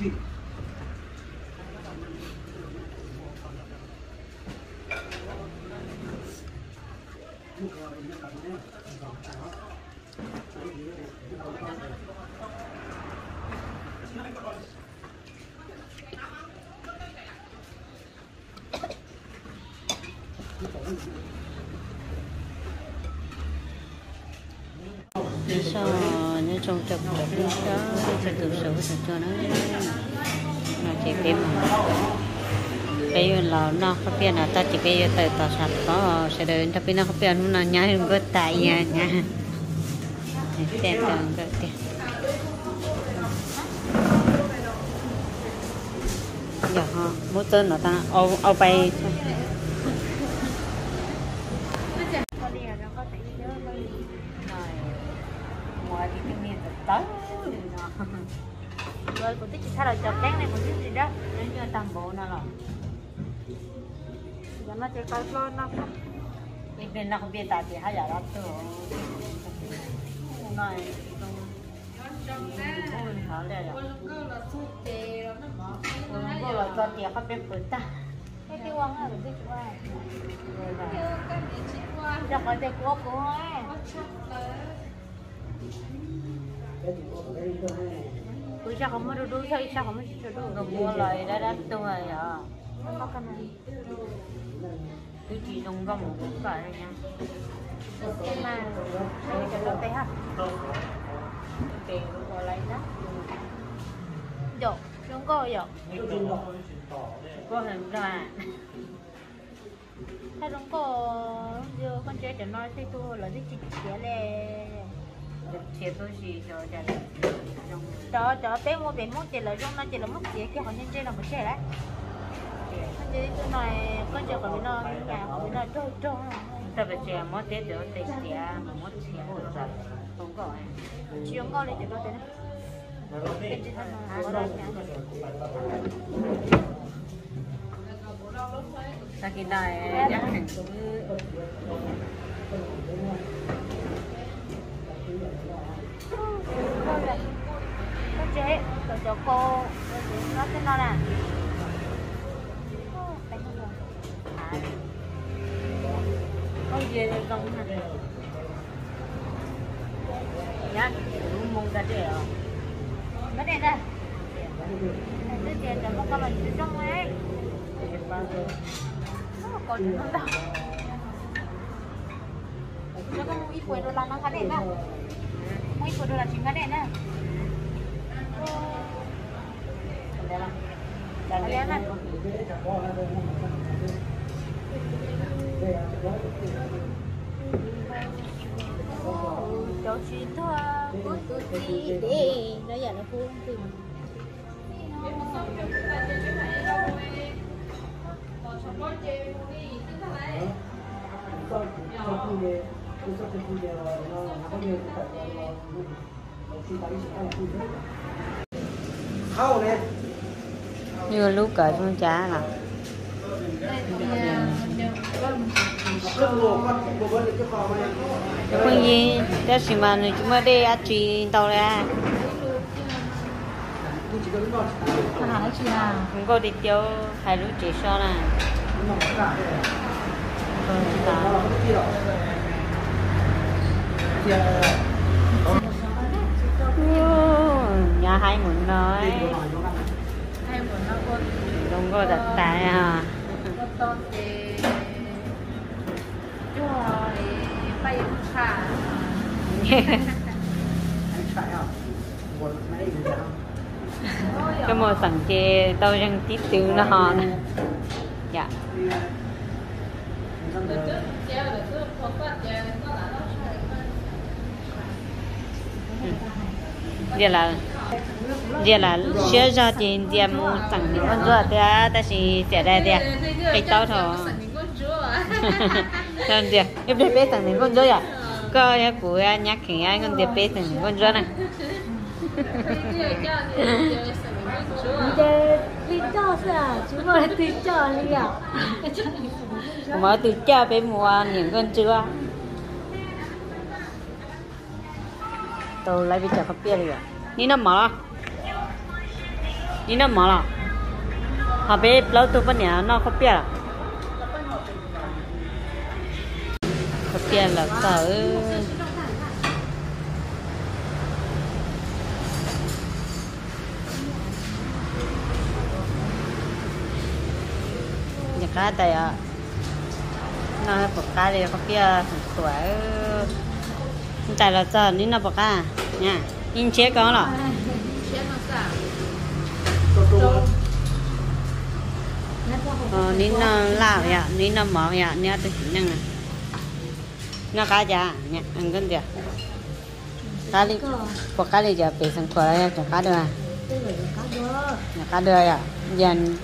sao sâu trong chập chập đó sẽ tụi sầu sẽ cho nó. Nó chỉ cái mà bây giờ là nó không biết là ta chỉ cái từ tao sạch có ờ, sẽ đến tapi nó không biết nó nhá không có tại nhà nha xem tiền cái tiền giờ họ mỗi tên là ta ô ô bay Thank you rồi cũng tích sao là chọc đen này cũng tích gì đó. Nên cho tầm bộ nào rồi giờ nó chơi coi lo nó cái bên nó không biết tại vì hai giờ đó tôi này nó lên nó là cho tiền các bên bự ta. Cái cái quăng là cái qua chắc là cái quốc của Tôi sao không có đu đu sao sao không có đu đu rồi mua lời đã đã tôi rồi à. cứ chỉ dùng vào một cái cỡ rồi nha. Cái mà này cho tôi thấy ha. Tiền của lấy đó. Dọc, chúng có dọc. Có hình ra. Thế đúng có giờ con chơi cho nói thấy tôi là cái chị trẻ lên cho cho té mua bé mua chỉ là dùng nó chỉ là mất tiền cái họ nhân trên là một xe đấy. Thế tôi này có chờ còn nó nhà của nó trâu trâu ta phải chờ mất tiền để tiền tiền mà mất tiền rồi. Không có chỉ không có lấy tiền đâu tiền ta cái này chắc hàng cũng chế rồi cho cô nó thế nào nè. Có gì con? Nhá đúng mong ra đây à cái đây cái tiền cho một cái mình trong ấy còn nó đâu. Cho con ít quên đồ là nó cái này nè. Muy por khá đẹp Adriana. Cháu chỉ thua cuối tuổi đi đi nó giờ nó phun từ như lúc cởi con chá là con gì? Đó xí mà chúng ta đi ăn chị tàu ra không có đi tiêu hai lúc chỉ so nè. Nhà hai muốn nói đúng có đặt tại à. Cái mùa sẵn chê đâu răng tí tiêu nó hòn dạ. Giờ là giờ là chưa cho tiền tiền mua sẵn những con rùa thì ta chỉ sẽ ra đi cái tao thôi nên giờ em để bé sẵn những con rùa à? Có nhà của nhắc khi ai con để bé sẵn những con rùa này. Đi mở từ cha bé mua những con chưa tôi lấy bây giờ không biết rồi ní nó mở 你那毛了，好别老多不年，那可别了，可别了，咋呃？nhà cá đây à nó bọc cá đây có kia tuổi tại là giờ nên nó bọc cá nha in chế có rồi. Ờ nên nó lao ya nên nó mở ya nha tôi năng nó cá già nha ăn cái gì cá đi. bọc cá đi giờ bị sang khỏi ya cho cá đưa à? Cá đưa ya dần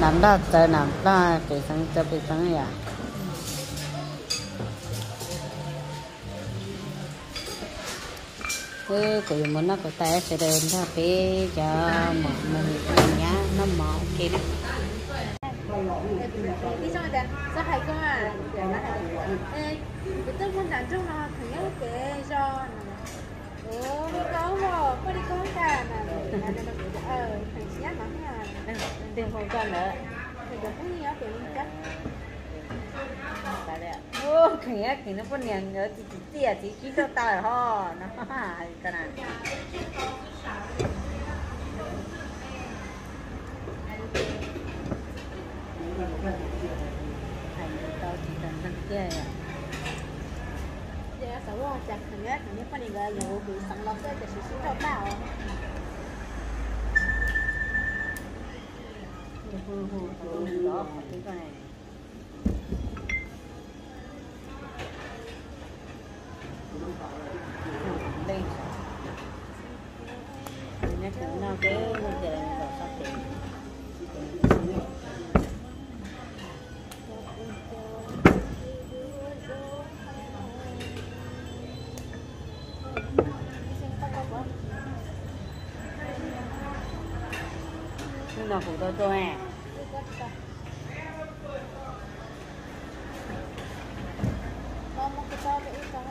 nằm đó chờ nằm đó bị sang chờ bị sang ya cứ cứ muốn nó có tay sẽ đơn ra phía cho mọi mình nhá nó mỏ kia đó đi xong rồi sao hay cơ mà ê cái tên con đàn trong nó thằng nhớ cái cho ồ đi câu rồi có đi có cả mà ờ thằng nhát nó nha đừng không cho nữa thì được cái gì đó kiểu tiền chắc tại đấy ô khỉ khỉ nó phân nhàng nhớ thì chỉ tia chỉ chỉ cho tao ho nó cái này tao chỉ cần thằng kia à giờ sao rồi chắc thằng nhát thằng nhát con này là dù bị sẵn lọc cái chỉ số đâu bảo hù hù hù đó cái con này đây mà phụ tôi tôi à. Vamos que tal cái sao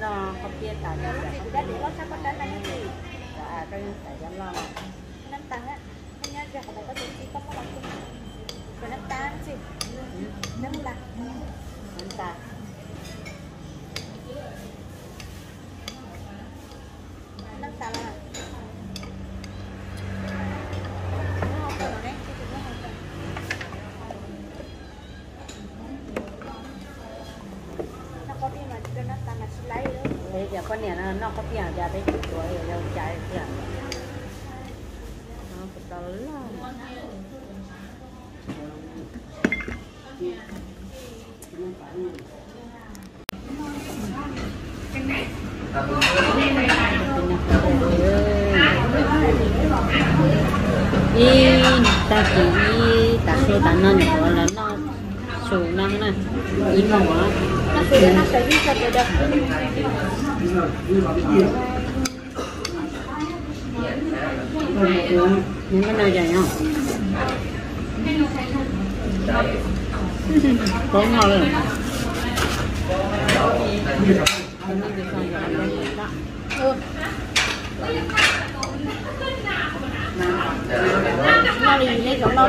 nó không biết tại Rồi sao lúc đã để lót sao con đánh này gì à cái tại dám lo năm tăng á anh nhớ ra họ có thể có một lần rồi năm tăng chứ, năm là chúng không cần đấy nó không cần nó nó giờ con này nó nó có tiền ra đấy tuổi rồi trái tiền nó phải tao lo ta chỉ ta số ta nên nhỏ là nó số năng nè y mà quá nó sẽ nó sẽ đi cho cái đó những cái này dài không có ngon này Nó đi lấy cọng lo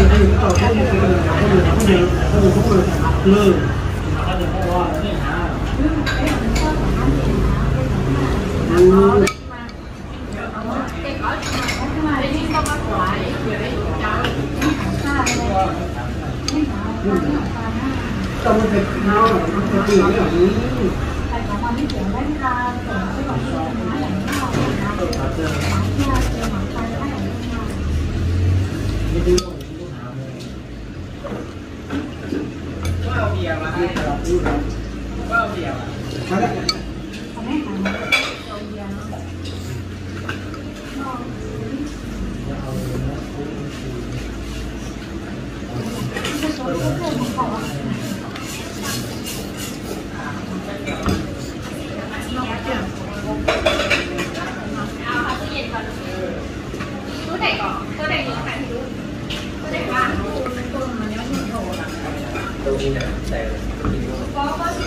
từ มเดียว Có phần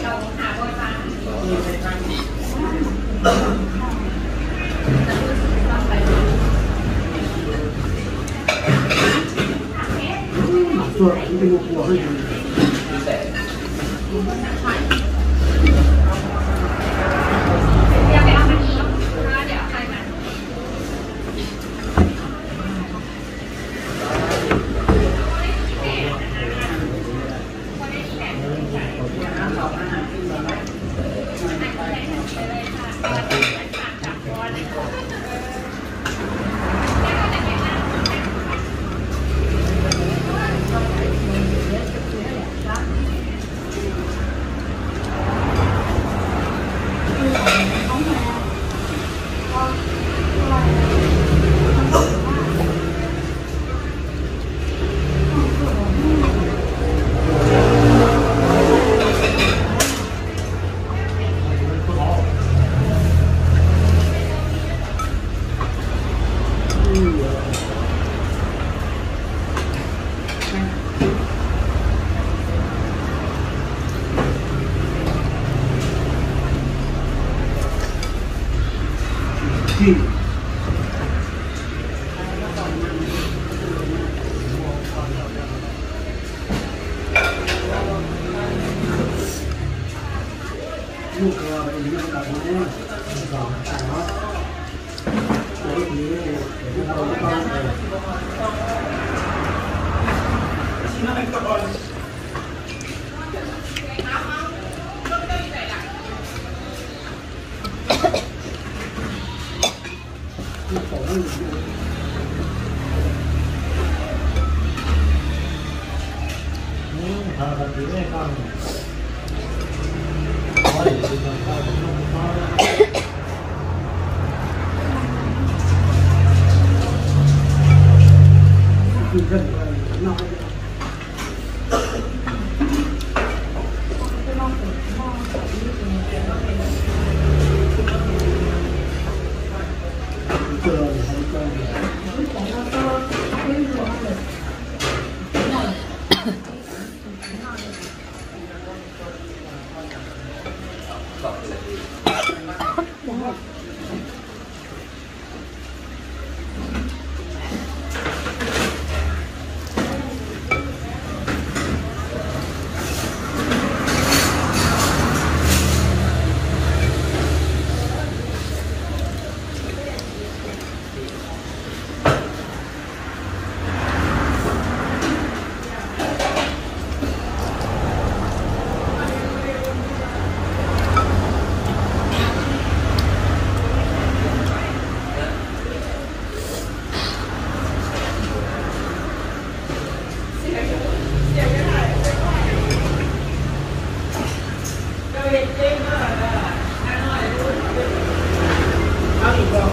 吗 Sino nagpa-call? Bình. Thank you.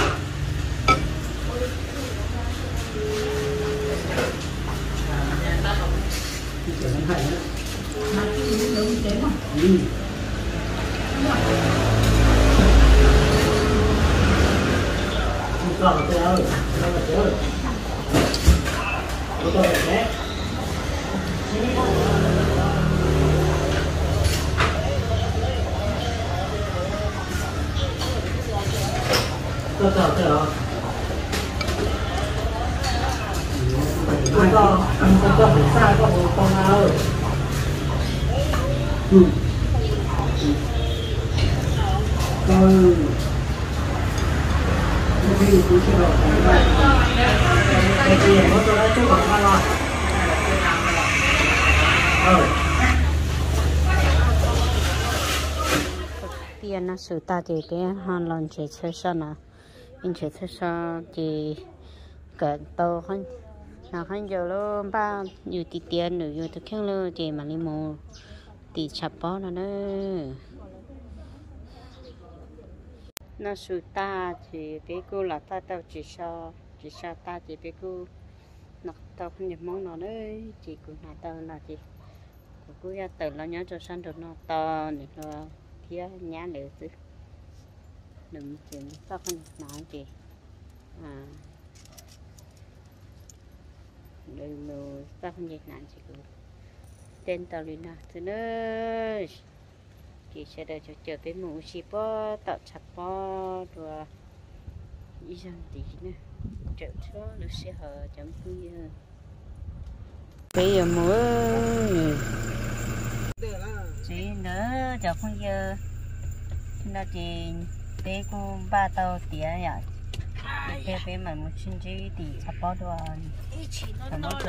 rồi ừ nó đi lấy chỗ nó này tiền nó sự ta thì cái hàng lần chỉ chơi sao nè anh chỉ chơi sao thì cái tàu hơn nào hơn giờ luôn ba nhiều tí tiền nữa nhiều thực hiện luôn chị mà đi mua tí chập bó nó nữa. Nó sự ta chỉ bé cô là ta tao chỉ sao chỉ sao ta chỉ bé cô. Nó tao không nhập món nó đấy chỉ cũng là tao là chị, cô ra từ nó nhớ cho sang được nó to nữa nó kia nhá nữa chứ. Đừng chuyện tao không nói chị, à đừng mà tao không dịch nạn tên tao à, chờ cái mũ xì bó, tạo chặt bó rồi ý rằng tí nữa chờ cho nó sẽ hở chấm phi bây giờ múa chị nữa cho không giờ. Nó chỉ bé cô ba tàu tía ya bé bé mà một chân chỉ thì chặt bó rồi 一起 Cảm nó ơn